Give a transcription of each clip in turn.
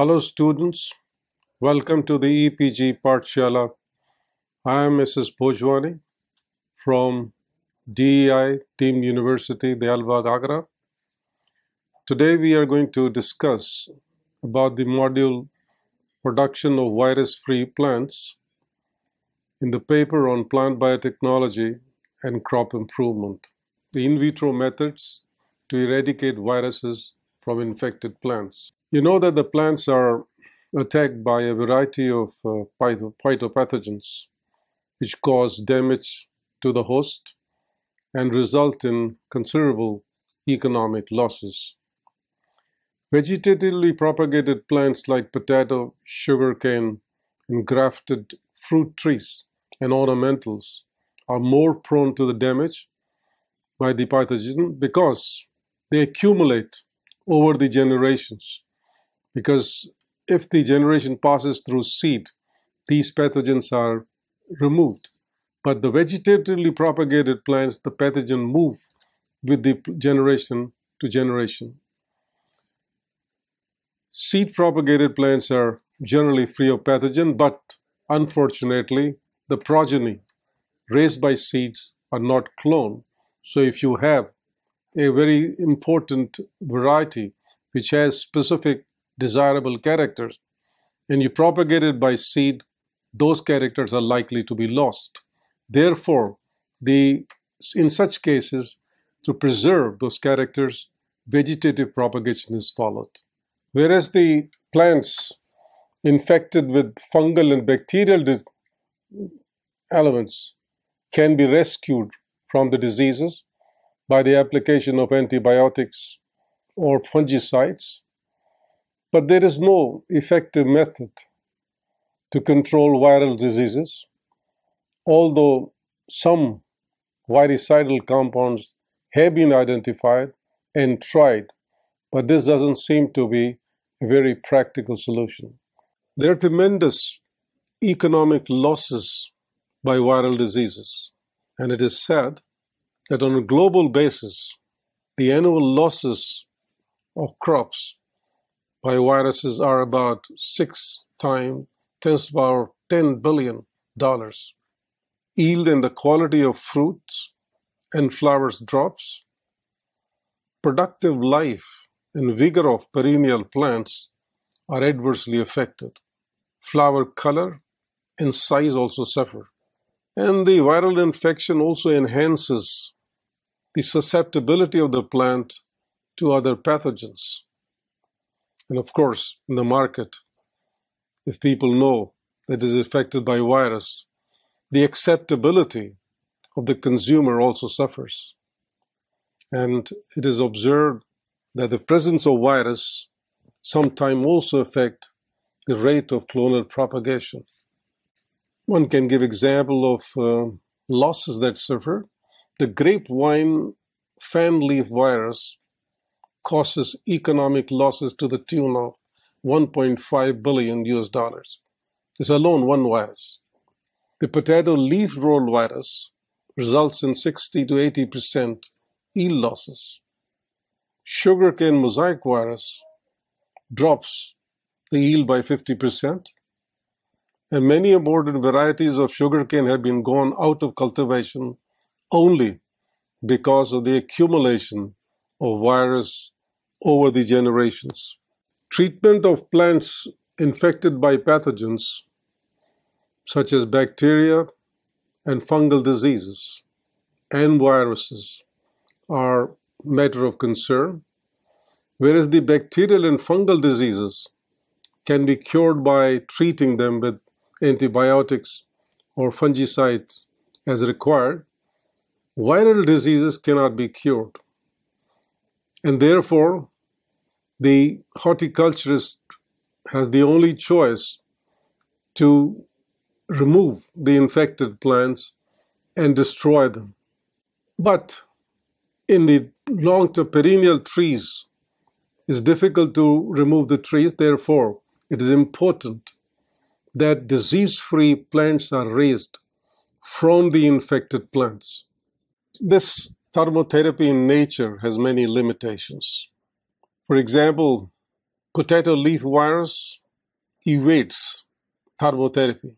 Hello students, welcome to the EPG Pathshala. I am Mrs. Bhojwani from DEI Deemed University, Dayalbagh, Agra. Today we are going to discuss about the module production of virus-free plants in the paper on plant biotechnology and crop improvement, the in vitro methods to eradicate viruses from infected plants. You know that the plants are attacked by a variety of uh, phytopathogens which cause damage to the host and result in considerable economic losses. Vegetatively propagated plants like potato, sugarcane, and grafted fruit trees and ornamentals are more prone to the damage by the pathogen because they accumulate over the generations. Because if the generation passes through seed, these pathogens are removed. But the vegetatively propagated plants, the pathogen move with the generation to generation. Seed propagated plants are generally free of pathogen, but unfortunately, the progeny raised by seeds are not cloned. So if you have a very important variety which has specific desirable characters and you propagate it by seed, those characters are likely to be lost. Therefore, the, in such cases, to preserve those characters, vegetative propagation is followed. Whereas the plants infected with fungal and bacterial elements can be rescued from the diseases by the application of antibiotics or fungicides, but there is no effective method to control viral diseases, although some virucidal compounds have been identified and tried, but this doesn't seem to be a very practical solution. There are tremendous economic losses by viral diseases, and it is said that on a global basis, the annual losses of crops by viruses are about six times 10 to power 10 billion dollars. Yield and the quality of fruits and flowers drops. Productive life and vigor of perennial plants are adversely affected. Flower color and size also suffer. And the viral infection also enhances the susceptibility of the plant to other pathogens. And of course, in the market, if people know that it is affected by virus, the acceptability of the consumer also suffers. And it is observed that the presence of virus sometimes also affect the rate of clonal propagation. One can give example of uh, losses that suffer. The grapevine fan leaf virus causes economic losses to the tune of 1.5 billion US dollars. This alone one virus. The potato leaf roll virus results in 60 to 80 percent yield losses. Sugarcane mosaic virus drops the yield by 50 percent. And many aborted varieties of sugarcane have been gone out of cultivation only because of the accumulation of virus over the generations. Treatment of plants infected by pathogens such as bacteria and fungal diseases and viruses are matter of concern, whereas the bacterial and fungal diseases can be cured by treating them with antibiotics or fungicides as required, viral diseases cannot be cured. And therefore, the horticulturist has the only choice to remove the infected plants and destroy them. But in the long term perennial trees, it's difficult to remove the trees. Therefore, it is important that disease free plants are raised from the infected plants. This thermotherapy in nature has many limitations. For example, potato leaf virus evades thermotherapy.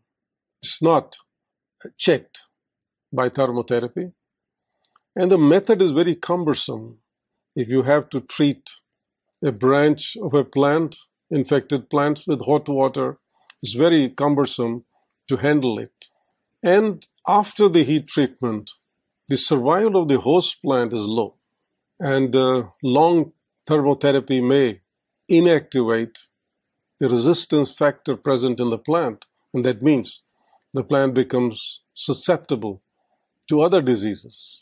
It's not checked by thermotherapy. And the method is very cumbersome. If you have to treat a branch of a plant, infected plant, with hot water, it's very cumbersome to handle it. And after the heat treatment, the survival of the host plant is low. And uh, long thermotherapy may inactivate the resistance factor present in the plant. And that means the plant becomes susceptible to other diseases.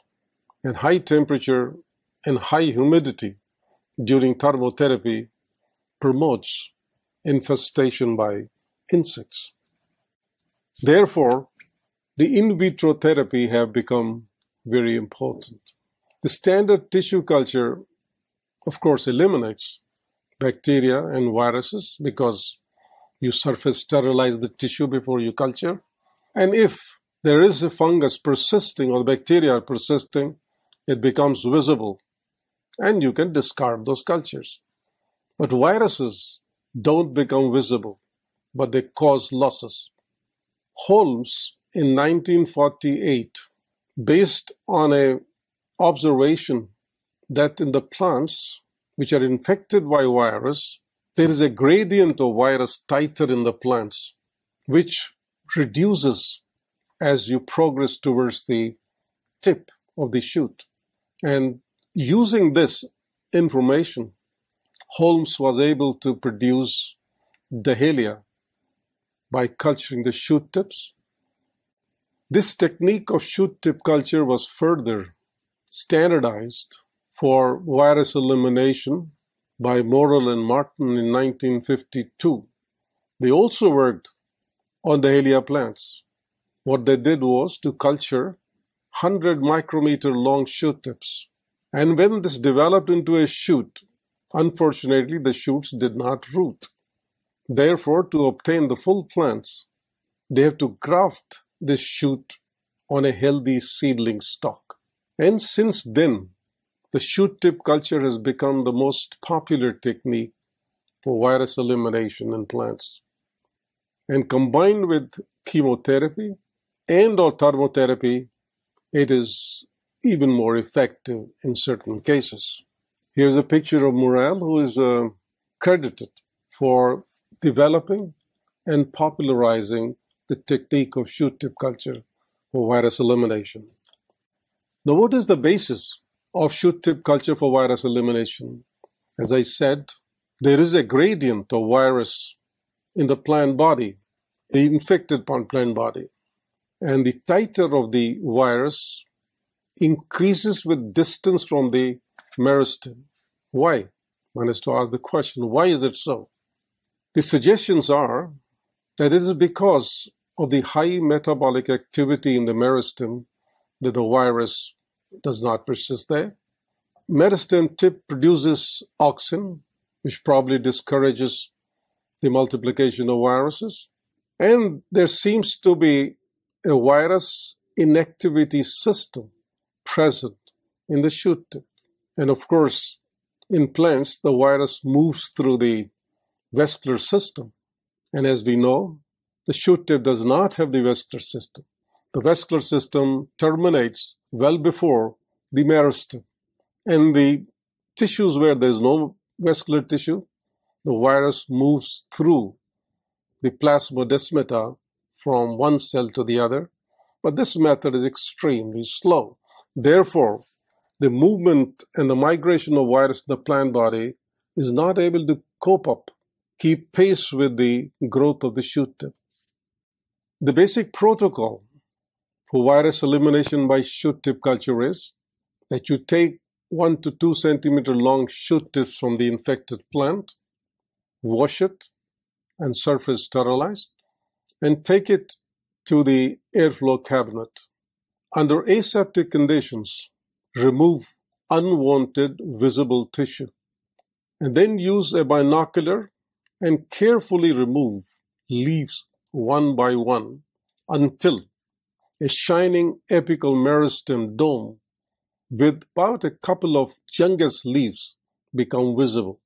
And high temperature and high humidity during thermotherapy promotes infestation by insects. Therefore, the in vitro therapy have become very important. The standard tissue culture, of course, eliminates bacteria and viruses because you surface sterilize the tissue before you culture. And if there is a fungus persisting or the bacteria are persisting, it becomes visible and you can discard those cultures. But viruses don't become visible, but they cause losses. Holmes in 1948, based on a observation that in the plants which are infected by virus, there is a gradient of virus titer in the plants, which reduces as you progress towards the tip of the shoot. And using this information, Holmes was able to produce Dahlia by culturing the shoot tips. This technique of shoot tip culture was further standardized for virus elimination by Morel and Martin in 1952. They also worked on Dahlia plants. What they did was to culture 100 micrometer long shoot tips. And when this developed into a shoot, unfortunately the shoots did not root. Therefore, to obtain the full plants, they have to graft this shoot on a healthy seedling stock. And since then, the shoot tip culture has become the most popular technique for virus elimination in plants. And combined with chemotherapy and or thermotherapy, it is even more effective in certain cases. Here's a picture of Morel, who is uh, credited for developing and popularizing the technique of shoot tip culture for virus elimination. Now, what is the basis of shoot tip culture for virus elimination? As I said, there is a gradient of virus in the plant body, the infected plant body, and the titer of the virus increases with distance from the meristem. Why? One has to ask the question, why is it so? The suggestions are that it is because of the high metabolic activity in the meristem that the virus does not persist there. Meristem tip produces auxin, which probably discourages the multiplication of viruses. And there seems to be a virus inactivity system present in the shoot tip. And of course, in plants, the virus moves through the vascular system. And as we know, the shoot tip does not have the vascular system. The vascular system terminates well before the meristem. And the tissues where there is no vascular tissue, the virus moves through the plasmodesmata from one cell to the other. But this method is extremely slow. Therefore, the movement and the migration of virus in the plant body is not able to cope up, keep pace with the growth of the shoot tip. The basic protocol for virus elimination by shoot tip culture is that you take one to two centimeter long shoot tips from the infected plant, wash it, and surface sterilize, and take it to the airflow cabinet. Under aseptic conditions, remove unwanted visible tissue, and then use a binocular and carefully remove leaves one by one until a shining apical meristem dome with about a couple of youngest leaves become visible.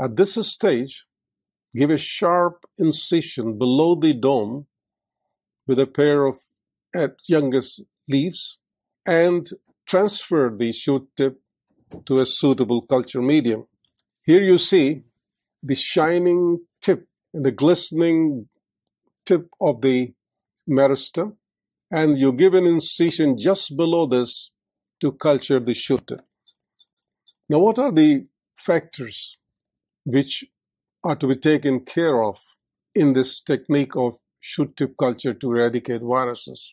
At this stage, give a sharp incision below the dome with a pair of at youngest leaves and transfer the shoot tip to a suitable culture medium. Here you see the shining tip and the glistening tip of the meristem, and you give an incision just below this to culture the shoot tip. Now, what are the factors which are to be taken care of in this technique of shoot tip culture to eradicate viruses?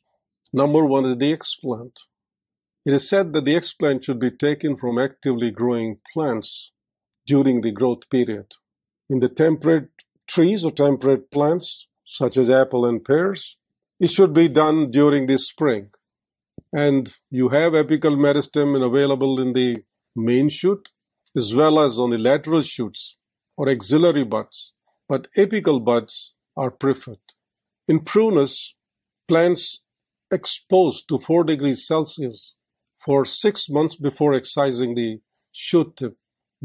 Number one is the explant. It is said that the explant should be taken from actively growing plants during the growth period. In the temperate trees or temperate plants, such as apple and pears, it should be done during the spring. And you have apical meristem available in the main shoot as well as on the lateral shoots or axillary buds, but apical buds are preferred. In prunus, plants exposed to 4 degrees Celsius for six months before excising the shoot tip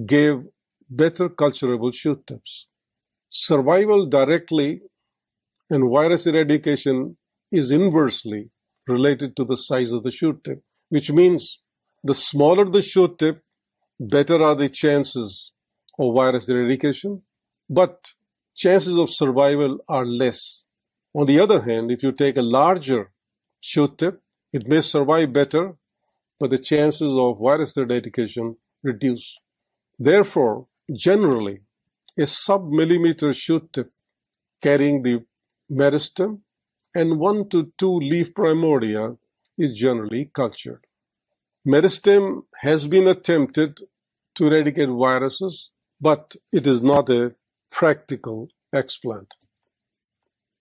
gave better culturable shoot tips. Survival directly and virus eradication is inversely related to the size of the shoot tip, which means the smaller the shoot tip, better are the chances of virus eradication, but chances of survival are less. On the other hand, if you take a larger shoot tip, it may survive better but the chances of virus eradication reduce. Therefore, generally, a sub-millimeter shoot tip carrying the meristem and one to two leaf primordia is generally cultured. Meristem has been attempted to eradicate viruses, but it is not a practical explant.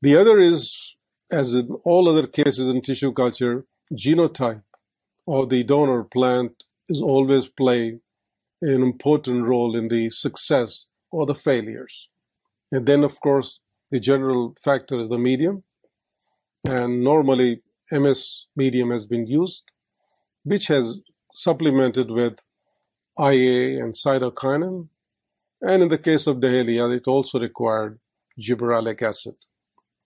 The other is, as in all other cases in tissue culture, genotype or the donor plant is always play an important role in the success or the failures. And then, of course, the general factor is the medium. And normally, MS medium has been used, which has supplemented with IA and cytokinin. And in the case of Dahlia, it also required gibberellic acid.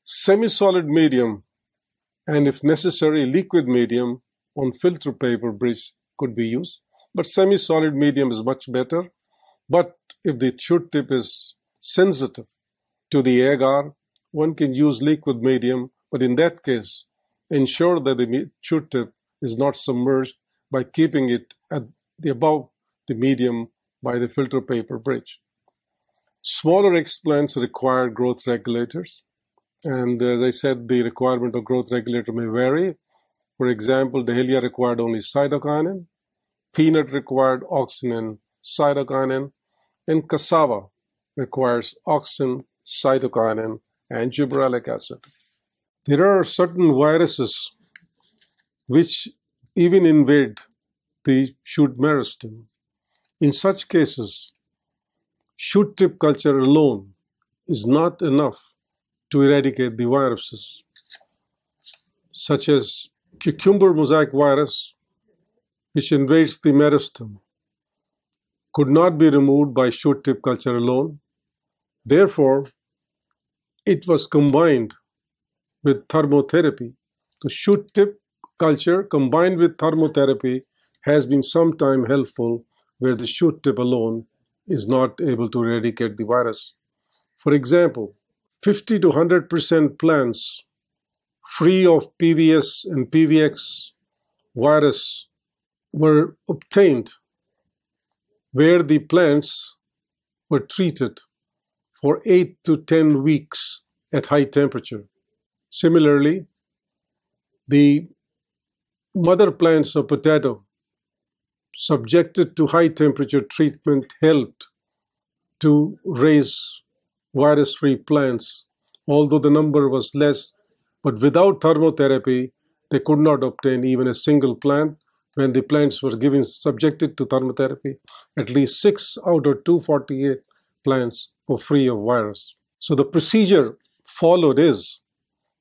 Semi-solid medium and if necessary liquid medium on filter paper bridge could be used. But semi-solid medium is much better. But if the shoot tip is sensitive to the agar, one can use liquid medium. But in that case, ensure that the shoot tip is not submerged by keeping it at the above the medium by the filter paper bridge. Smaller explants require growth regulators. And as I said, the requirement of growth regulator may vary for example, Dahlia required only cytokinin, peanut required auxin and cytokinin, and cassava requires auxin, cytokinin, and gibberellic acid. There are certain viruses which even invade the shoot meristem. In such cases, shoot tip culture alone is not enough to eradicate the viruses, such as cucumber mosaic virus, which invades the meristem, could not be removed by shoot tip culture alone. Therefore, it was combined with thermotherapy. The shoot tip culture combined with thermotherapy has been sometime helpful where the shoot tip alone is not able to eradicate the virus. For example, 50 to 100% plants free of PVS and PVX virus were obtained where the plants were treated for 8 to 10 weeks at high temperature. Similarly, the mother plants of potato subjected to high temperature treatment helped to raise virus-free plants, although the number was less but without thermotherapy, they could not obtain even a single plant. When the plants were given subjected to thermotherapy, at least 6 out of 248 plants were free of virus. So the procedure followed is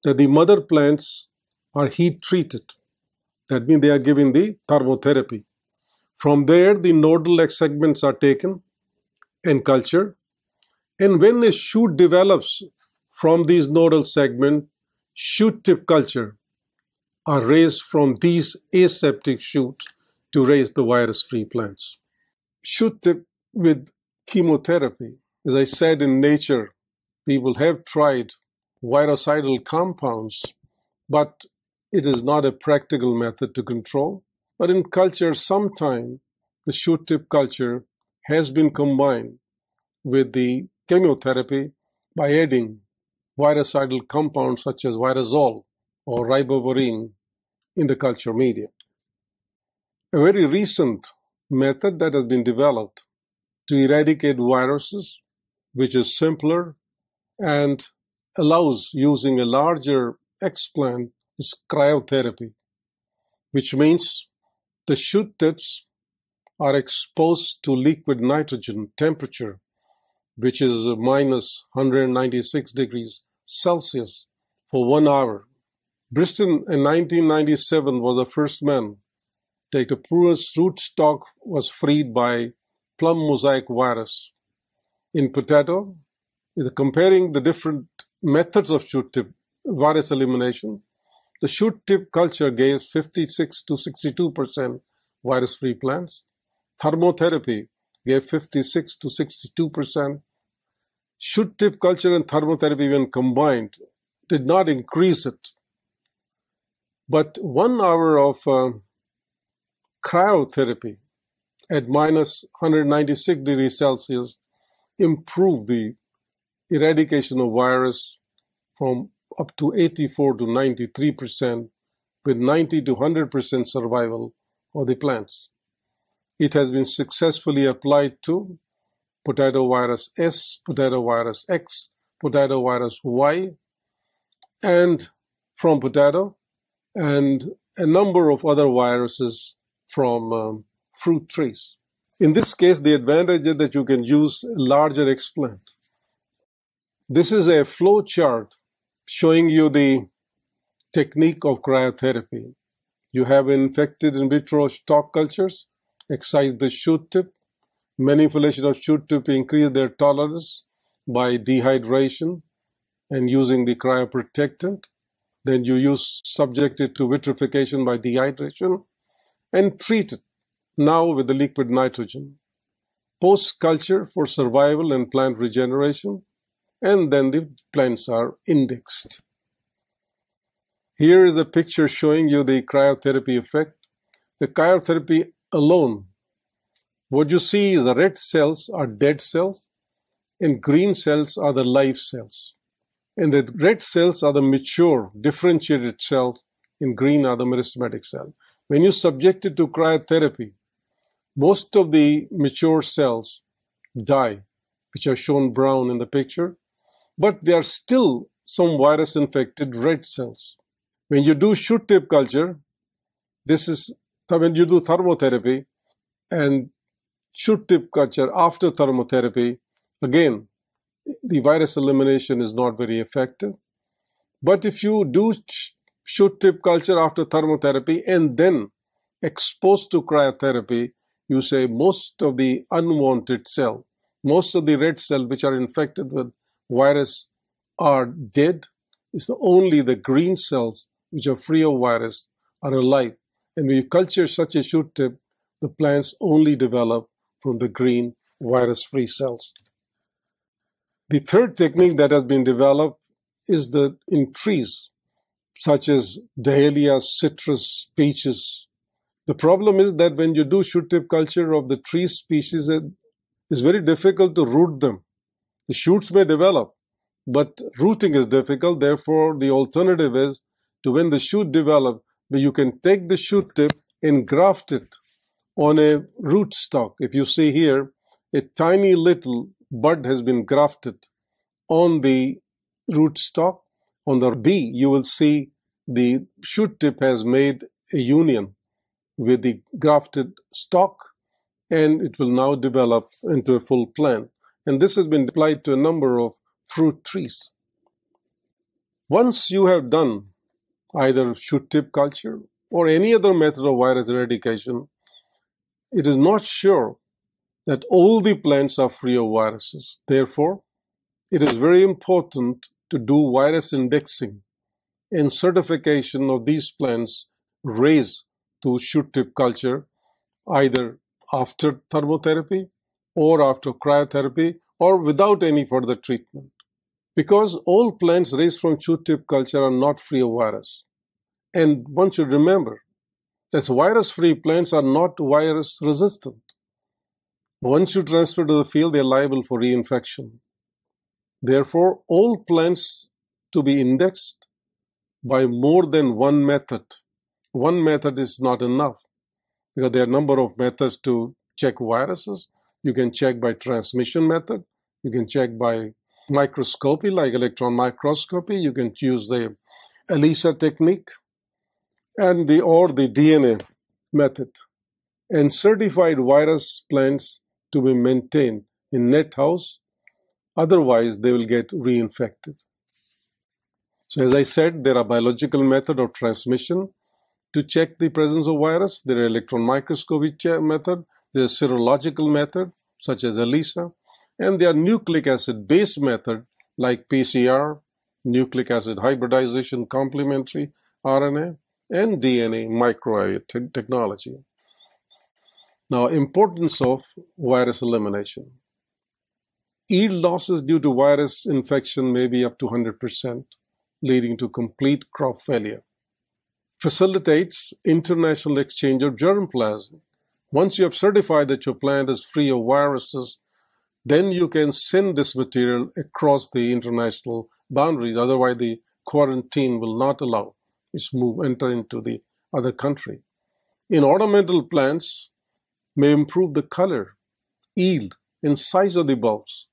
that the mother plants are heat treated. That means they are given the thermotherapy. From there, the nodal leg segments are taken and cultured, And when a shoot develops from these nodal segments, shoot tip culture are raised from these aseptic shoots to raise the virus-free plants. Shoot tip with chemotherapy. As I said in Nature, people have tried virucidal compounds, but it is not a practical method to control. But in culture, sometime the shoot tip culture has been combined with the chemotherapy by adding virucidal compounds such as virazole or ribavirin in the culture media. A very recent method that has been developed to eradicate viruses, which is simpler and allows using a larger explant is cryotherapy, which means the shoot tips are exposed to liquid nitrogen temperature, which is minus 196 degrees Celsius for one hour. Brison in 1997 was the first man take the poorest rootstock was freed by plum mosaic virus. In potato, comparing the different methods of shoot tip virus elimination, the shoot tip culture gave 56 to 62% virus free plants. Thermotherapy gave 56 to 62%. Shoot tip culture and thermotherapy, when combined, did not increase it. But one hour of uh, cryotherapy at minus 196 degrees Celsius improved the eradication of virus from up to 84 to 93 percent with 90 to 100 percent survival of the plants. It has been successfully applied to potato virus S, potato virus X, potato virus Y, and from potato, and a number of other viruses from um, fruit trees. In this case, the advantage is that you can use a larger explant. This is a flow chart showing you the technique of cryotherapy. You have infected in vitro stock cultures, excise the shoot tip, manipulation of shoot tip increase their tolerance by dehydration and using the cryoprotectant. Then you use subject it to vitrification by dehydration and treat it now with the liquid nitrogen. Post culture for survival and plant regeneration and then the plants are indexed. Here is a picture showing you the cryotherapy effect. The cryotherapy alone, what you see is the red cells are dead cells and green cells are the live cells. And the red cells are the mature, differentiated cells, and green are the meristematic cells. When you subject it to cryotherapy, most of the mature cells die, which are shown brown in the picture, but there are still some virus infected red cells. When you do shoot tip culture, this is when you do thermotherapy and shoot tip culture after thermotherapy, again, the virus elimination is not very effective. But if you do shoot tip culture after thermotherapy and then exposed to cryotherapy, you say most of the unwanted cell, most of the red cell which are infected with virus are dead. It's the only the green cells which are free of virus are alive. And when you culture such a shoot tip, the plants only develop from the green virus-free cells. The third technique that has been developed is that in trees, such as dahlia, citrus, peaches. The problem is that when you do shoot tip culture of the tree species, it's very difficult to root them. The shoots may develop, but rooting is difficult. Therefore, the alternative is to when the shoot develops, you can take the shoot tip and graft it on a root stock. If you see here, a tiny little bud has been grafted on the root stock. On the B, you will see the shoot tip has made a union with the grafted stock and it will now develop into a full plant. And this has been applied to a number of fruit trees. Once you have done either shoot tip culture or any other method of virus eradication, it is not sure that all the plants are free of viruses. Therefore, it is very important to do virus indexing and certification of these plants raised to shoot tip culture either after thermotherapy or after cryotherapy or without any further treatment. Because all plants raised from shoot tip culture are not free of virus. And one should remember that virus free plants are not virus resistant. Once you transfer to the field, they are liable for reinfection. Therefore, all plants to be indexed by more than one method. One method is not enough because there are a number of methods to check viruses. You can check by transmission method. You can check by microscopy, like electron microscopy. You can use the ELISA technique and the or the DNA method. And certified virus plants to be maintained in net house Otherwise, they will get reinfected. So as I said, there are biological method of transmission to check the presence of virus. There are electron microscopy method. There's serological method such as ELISA. And there are nucleic acid based method like PCR, nucleic acid hybridization complementary RNA, and DNA microarray technology. Now, importance of virus elimination. Yield losses due to virus infection may be up to 100%, leading to complete crop failure. Facilitates international exchange of germplasm. Once you have certified that your plant is free of viruses, then you can send this material across the international boundaries. Otherwise, the quarantine will not allow its move enter into the other country. In ornamental plants, may improve the color, yield, and size of the bulbs.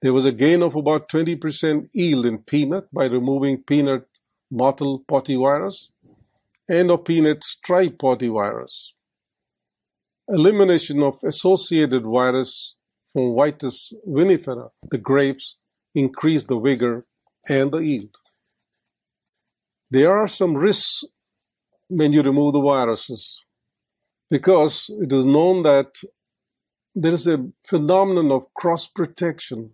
There was a gain of about 20% yield in peanut by removing peanut mottle potyvirus and potyvirus. Elimination of associated virus from Vitis vinifera, the grapes, increased the vigor and the yield. There are some risks when you remove the viruses because it is known that there is a phenomenon of cross protection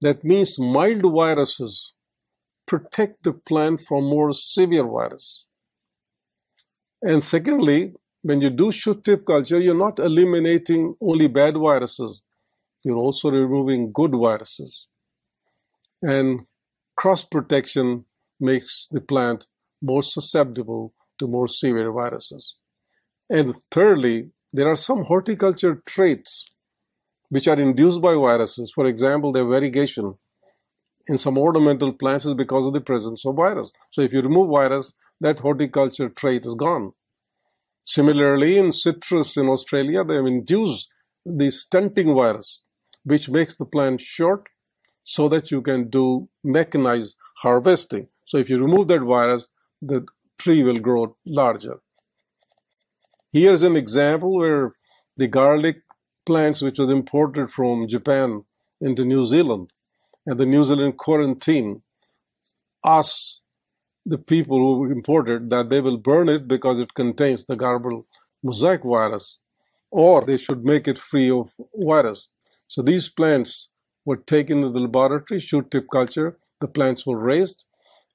that means mild viruses protect the plant from more severe virus. And secondly, when you do shoot tip culture, you're not eliminating only bad viruses, you're also removing good viruses. And cross protection makes the plant more susceptible to more severe viruses. And thirdly, there are some horticulture traits which are induced by viruses. For example, the variegation in some ornamental plants is because of the presence of virus. So if you remove virus, that horticulture trait is gone. Similarly, in citrus in Australia, they have induced the stunting virus, which makes the plant short so that you can do mechanized harvesting. So if you remove that virus, the tree will grow larger. Here's an example where the garlic plants which was imported from Japan into New Zealand. And the New Zealand quarantine asked the people who imported that they will burn it because it contains the garlic mosaic virus, or they should make it free of virus. So these plants were taken to the laboratory, shoot tip culture. The plants were raised,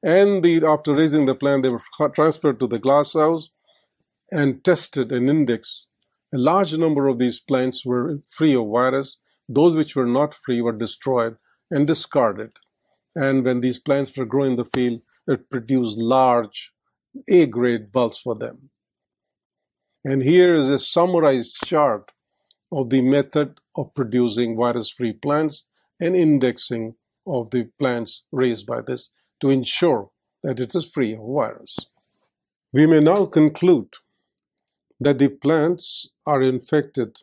and the, after raising the plant, they were transferred to the glass house and tested and indexed a large number of these plants were free of virus. Those which were not free were destroyed and discarded. And when these plants were growing in the field, it produced large A grade bulbs for them. And here is a summarized chart of the method of producing virus free plants and indexing of the plants raised by this to ensure that it is free of virus. We may now conclude that the plants are infected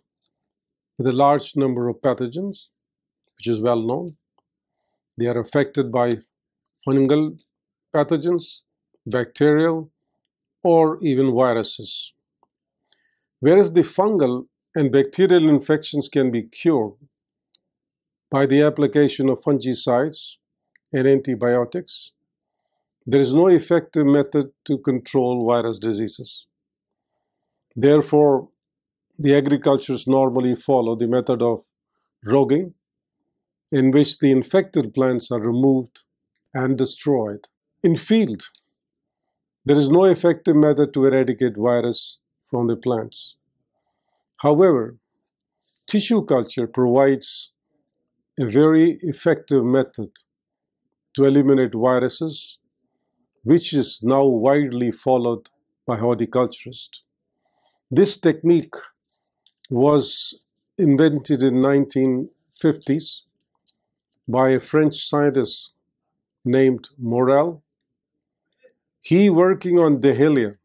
with a large number of pathogens, which is well known. They are affected by fungal pathogens, bacterial, or even viruses. Whereas the fungal and bacterial infections can be cured by the application of fungicides and antibiotics, there is no effective method to control virus diseases. Therefore, the agriculturists normally follow the method of roguing, in which the infected plants are removed and destroyed. In field, there is no effective method to eradicate virus from the plants. However, tissue culture provides a very effective method to eliminate viruses, which is now widely followed by horticulturists. This technique was invented in 1950s by a French scientist named Morel. He, working on Dahlia,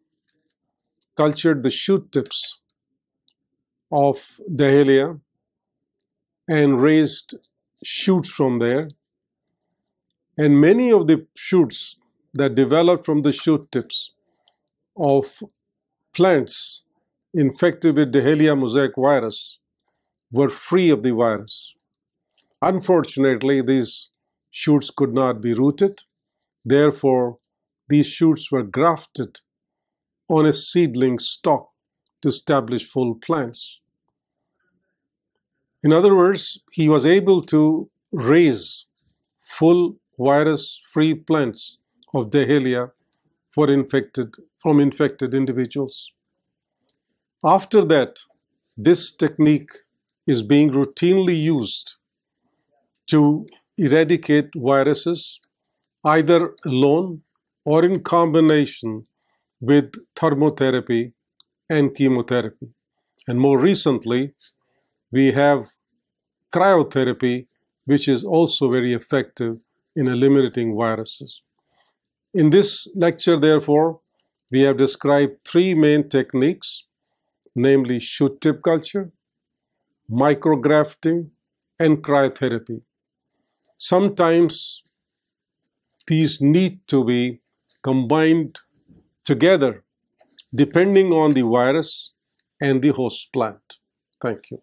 cultured the shoot tips of Dahlia and raised shoots from there. And many of the shoots that developed from the shoot tips of plants infected with Dahlia mosaic virus were free of the virus. Unfortunately, these shoots could not be rooted. Therefore, these shoots were grafted on a seedling stock to establish full plants. In other words, he was able to raise full virus-free plants of Dahlia for infected, from infected individuals. After that, this technique is being routinely used to eradicate viruses either alone or in combination with thermotherapy and chemotherapy. And more recently, we have cryotherapy, which is also very effective in eliminating viruses. In this lecture, therefore, we have described three main techniques, namely shoot tip culture, micrografting, and cryotherapy. Sometimes these need to be combined together depending on the virus and the host plant. Thank you.